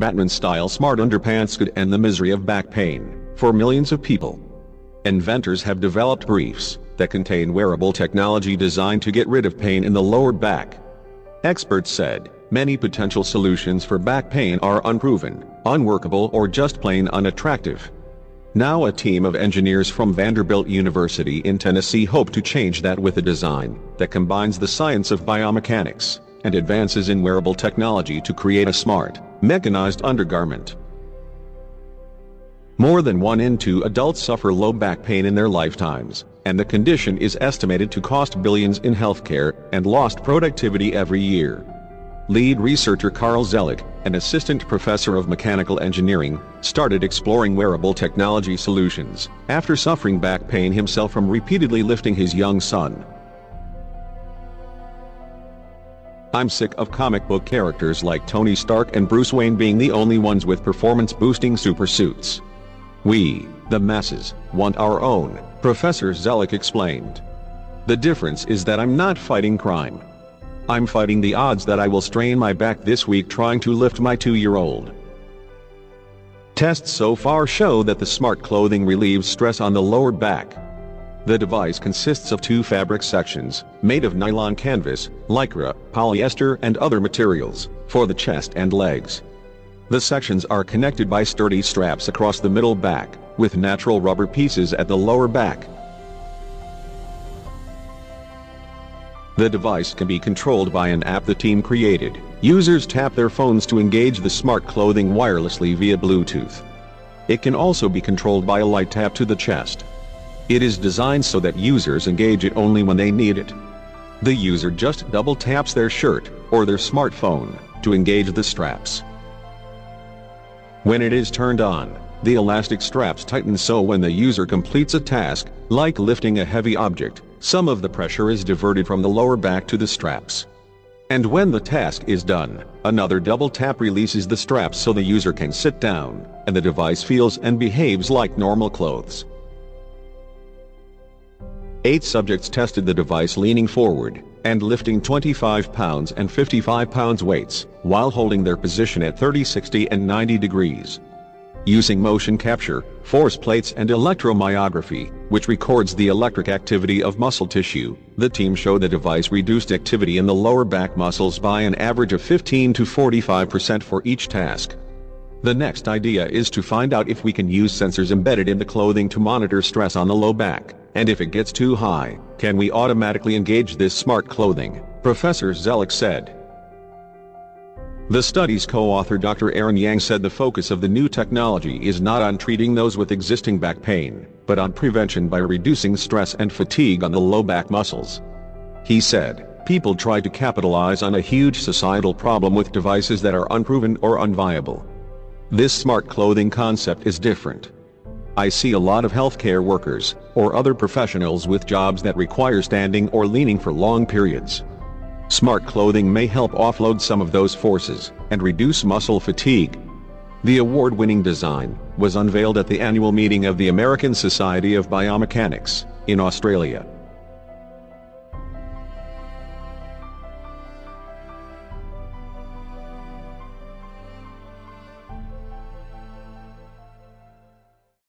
Batman-style smart underpants could end the misery of back pain for millions of people. Inventors have developed briefs that contain wearable technology designed to get rid of pain in the lower back. Experts said, many potential solutions for back pain are unproven, unworkable or just plain unattractive. Now a team of engineers from Vanderbilt University in Tennessee hope to change that with a design that combines the science of biomechanics and advances in wearable technology to create a smart, mechanized undergarment. More than one in two adults suffer low back pain in their lifetimes, and the condition is estimated to cost billions in healthcare and lost productivity every year. Lead researcher Karl Zelik, an assistant professor of mechanical engineering, started exploring wearable technology solutions after suffering back pain himself from repeatedly lifting his young son. I'm sick of comic book characters like Tony Stark and Bruce Wayne being the only ones with performance-boosting super suits. We, the masses, want our own, Professor Zelik explained. The difference is that I'm not fighting crime. I'm fighting the odds that I will strain my back this week trying to lift my two-year-old. Tests so far show that the smart clothing relieves stress on the lower back. The device consists of two fabric sections, made of nylon canvas, lycra, polyester and other materials, for the chest and legs. The sections are connected by sturdy straps across the middle back, with natural rubber pieces at the lower back. The device can be controlled by an app the team created. Users tap their phones to engage the smart clothing wirelessly via Bluetooth. It can also be controlled by a light tap to the chest. It is designed so that users engage it only when they need it. The user just double taps their shirt or their smartphone to engage the straps. When it is turned on, the elastic straps tighten so when the user completes a task, like lifting a heavy object, some of the pressure is diverted from the lower back to the straps. And when the task is done, another double tap releases the straps so the user can sit down, and the device feels and behaves like normal clothes. Eight subjects tested the device leaning forward and lifting 25 pounds and 55 pounds weights while holding their position at 30, 60 and 90 degrees. Using motion capture, force plates and electromyography, which records the electric activity of muscle tissue, the team showed the device reduced activity in the lower back muscles by an average of 15 to 45% for each task. The next idea is to find out if we can use sensors embedded in the clothing to monitor stress on the low back, and if it gets too high, can we automatically engage this smart clothing, Professor Zelik said. The study's co-author Dr. Aaron Yang said the focus of the new technology is not on treating those with existing back pain, but on prevention by reducing stress and fatigue on the low back muscles. He said, people try to capitalize on a huge societal problem with devices that are unproven or unviable. This smart clothing concept is different. I see a lot of healthcare workers, or other professionals with jobs that require standing or leaning for long periods. Smart clothing may help offload some of those forces and reduce muscle fatigue. The award-winning design was unveiled at the annual meeting of the American Society of Biomechanics in Australia.